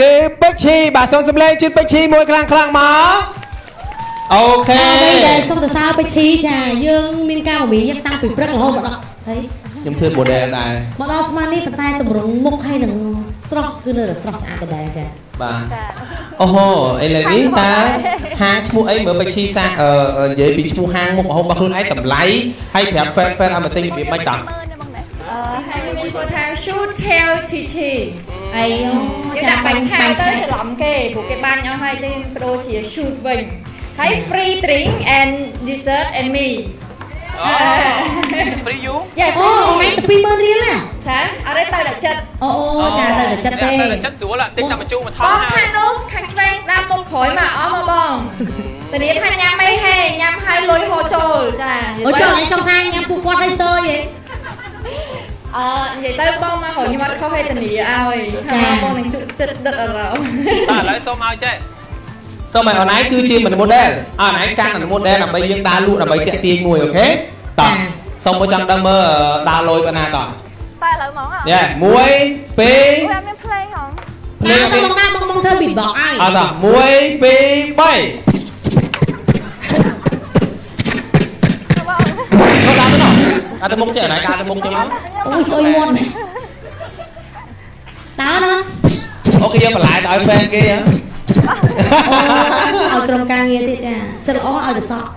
គឺពេជ្រឈីបាទសូមសម្លេងជូនពេជ្រឈីមួយខ្លាំងខ្លាំងៗមកអូខេអ្វីដែលសុំទៅសើពេជ្រឈីចាយើងមានការមមាញឹកតាំងពីព្រឹករហូតមកដល់ហើយខ្ញុំធ្វើ model ដែរមកដល់ស្មាននេះប៉ុន្តែតម្រង់មុខហើយនឹងស្រស់គឺនៅតែស្រស់ស្អាតដដែលចាបាទអូហូឥឡូវនេះតើហាងឈ្មោះអីមើលពេជ្រឈីសាអឺនិយាយពីឈ្មោះហាងមុខម្ហូបរបស់ខ្លួនឯងតម្លៃហើយប្រាប់ fan fan ឲ្យមកទិញរបៀបម៉េចតោះ អឺហើយមានឈ្មោះថា Shoot Tail TT អីអូគេចាដាក់បាបាញញ់់ឆាបាញ់ទៅឆាច្រឡំគេព្រោះគេបាញ់អស់ហើយចឹងបដូរជា shoot វិញហើយ free drink and dessert and me អូ free you យ៉ាអូអូនឯងទៅ20000រៀលណាចាអត់ទេទៅតែចិត្តអូអូចាទៅតែចិត្តទេទៅតែចិត្តស្រួលទិញតែបញ្ជូរមកថបងងហើខាយងនោះខាងឆ្វេងស្ដាំមុខក្រោយមកអស់មកបងតានេះថាញ៉ាំអីហេញ៉ាំហើយលុយហូរចូលចាអូចង់ឯងចង់ថាញ៉ាំពួកគាត់ឲ្យសើយឯង អឺនិយាយទៅបងមកក្រោយខ្ញុំអត់ខុសហេតុនីឲ្យថាបងនឹងជក់ចិត្តដិតអារម្មណ៍បាទឥឡូវសូមឲ្យចេះសូមឲ្យអនឡាញគឺជាមិន model អនឡាញកាន់មិន model ដើម្បីយើងដើរលក់ដើម្បីតាក់ទាញមួយអូខេតោះសូមមកចង់ដឹងមើលដើរលុយប៉ុណ្ណាតោះតែឥឡូវហ្មងអត់យេ1 2អូយអត់មាន play ហងតាទៅមកតាមកមកធ្វើពីបកឲ្យអត់តោះ1 2 3 ដើរទៅមុខចេះអនឡាញដើរទៅមុខចេះមកអូយស្អុយមាត់មែនតើណាអូគេយកបន្លែទៅឲ្យ fan គេហ៎អូឲ្យក្រុមការងារទៀតចាចិត្តល្អឲ្យទៅសក់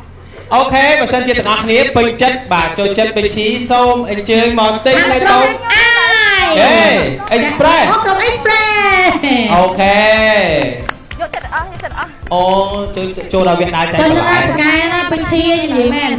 អូខេបើសិនជាទាំងអស់គ្នាពេញចិត្តបាទចូលចិត្តពេជ្រឈីសូមអញ្ជើញមកទិញនៅតូបអាយហេ Express អូក្រុម Express អូខេយកចិត្តអស់យកចិត្តអស់អូចូលចូលដល់វាដើរចាញ់ទៅទៅណាហើយប្រកែណាពេញឈីនិយាយមែន